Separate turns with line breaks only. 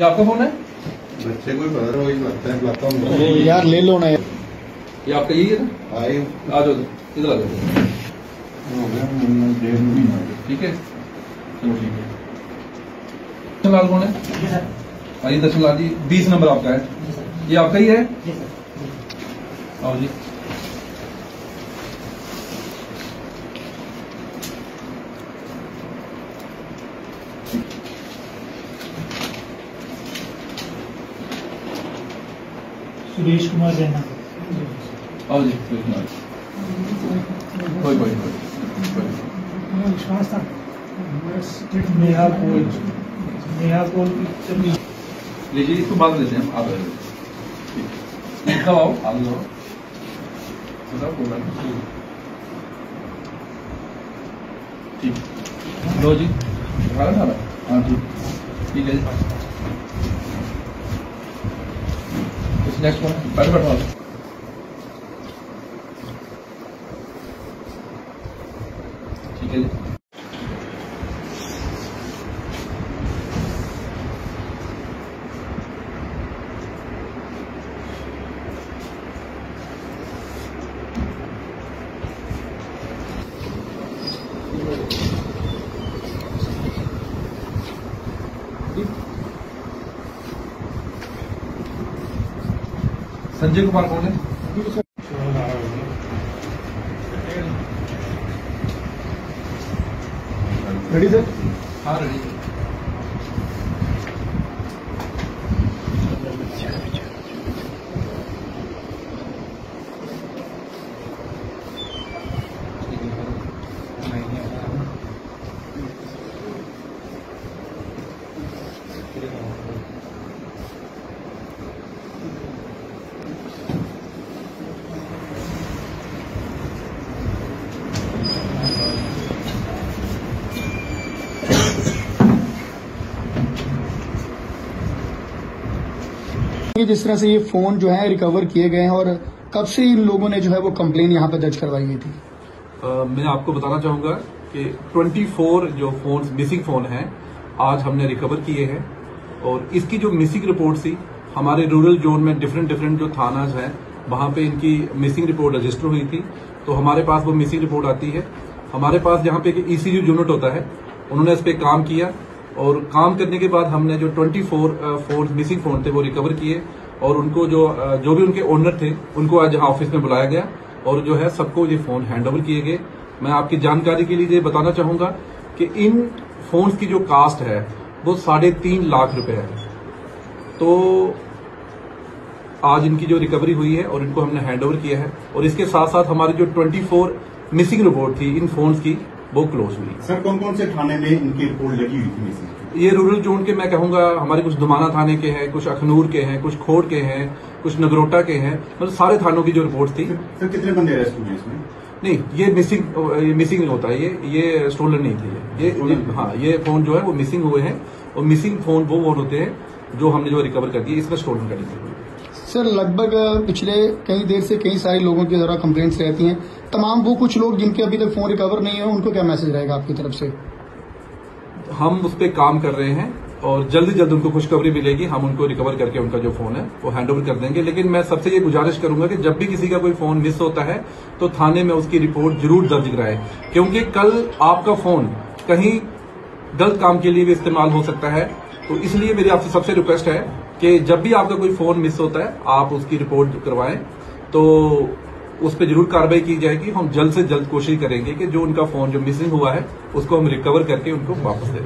ये आपका फ़ोन है?
बच्चे को ही पता रहा लगता है लगता
यार ले लो ना यार।
ये आपका यही है ना? आ जाओ इधर आ जाओ।
हो
ठीक है? चलो ठीक है। दर्शन लाल कौन है? आइए दर्शन लाल जी बीस नंबर आपका है। ये आपका ही है? आओ जी।
सुरेश कुमार रैना।
आओ जी कोई कोई कोई कोई।
विश्वास था नेहा कोल नेहा कोल
लीजिए इसको बाद देते हैं। हम आप रहे ठीक। कब आओ आगे जाओ बताओ प्रोग्राम ठीक। लो जी। हाँ ठीक ठीक है जी नेक्स्ट वन बैठ बैठो आप। ठीक है संजय कुमार कौन है
रेडी सर
हाँ रेडी
कि जिस तरह से ये फ़ोन जो है रिकवर किए गए हैं और कब से इन लोगों ने जो है वो कंप्लेन यहाँ पे दर्ज करवाई थी?
अ, मैं आपको बताना चाहूँगा कि 24 जो फ़ोन मिसिंग फ़ोन हैं आज हमने रिकवर किए हैं। और इसकी जो मिसिंग रिपोर्ट थी हमारे रूरल जोन में डिफरेंट डिफरेंट जो थानाज हैं वहाँ पे इनकी मिसिंग रिपोर्ट रजिस्टर हुई थी। तो हमारे पास वो मिसिंग रिपोर्ट आती है। हमारे पास जहाँ पे ईसीयू यूनिट होता है। उन्होंने इस पे काम किया। और काम करने के बाद हमने जो 24 फ़ोन मिसिंग फ़ोन थे, वो रिकवर किए और उनको जो जो भी उनके ओनर थे, उनको आज यहाँ ऑफ़िस में बुलाया गया और जो है सबको ये फ़ोन हैंड किए गए। मैं आपकी जानकारी के लिए ये बताना चाहूँगा कि इन फोन्स की जो कास्ट है, वो साढ़े तीन लाख रुपए है। तो आज इनकी जो रिकवरी हुई है और इनको हमने हैंड ओवर किया है और इसके साथ साथ हमारी जो 24 मिसिंग रिपोर्ट थी इन फोन्स की वो क्लोज हुई।
सर कौन कौन से थाने में इनकी रिपोर्ट लगी हुई थी
ये रूरल जोन के मैं कहूँगा हमारे कुछ दुमाना थाने के हैं कुछ अखनूर के हैं कुछ खोड़ के हैं कुछ नगरोटा के हैं मतलब सारे थानों की जो रिपोर्ट थी।
सर कितने बंदे अरेस्ट हुए इसमें?
नहीं ये मिसिंग ये मिसिंग होता है ये ये स्टोलन नहीं थे ये ये? हाँ ये फ़ोन जो है वो मिसिंग हुए हैं और मिसिंग फ़ोन वो फ़ोन होते हैं जो हमने जो रिकवर कर दिए इसमें स्टोलन कर दिए।
सर, लगभग पिछले कई देर से कई सारे लोगों की जरा कंप्लेंट्स रहती हैं। तमाम वो कुछ लोग जिनके अभी तक फ़ोन रिकवर नहीं है उनको क्या मैसेज रहेगा आपकी तरफ़ से?
हम उस पर काम कर रहे हैं और जल्दी जल्द उनको खुशखबरी मिलेगी। हम उनको रिकवर करके उनका जो फ़ोन है, वो हैंड ओवर कर देंगे। लेकिन मैं सबसे ये गुजारिश करूँगा कि जब भी किसी का कोई फ़ोन मिस होता है तो थाने में उसकी रिपोर्ट ज़रूर दर्ज कराए। क्योंकि कल आपका फ़ोन कहीं गलत काम के लिए भी इस्तेमाल हो सकता है। तो इसलिए मेरी आपसे सबसे रिक्वेस्ट है कि जब भी आपका कोई फ़ोन मिस होता है, आप उसकी रिपोर्ट करवाएँ तो उस पर ज़रूर कार्रवाई की जाएगी। हम जल्द से जल्द कोशिश करेंगे कि जो उनका फ़ोन जो मिसिंग हुआ है, उसको हम रिकवर करके उनको वापस दे।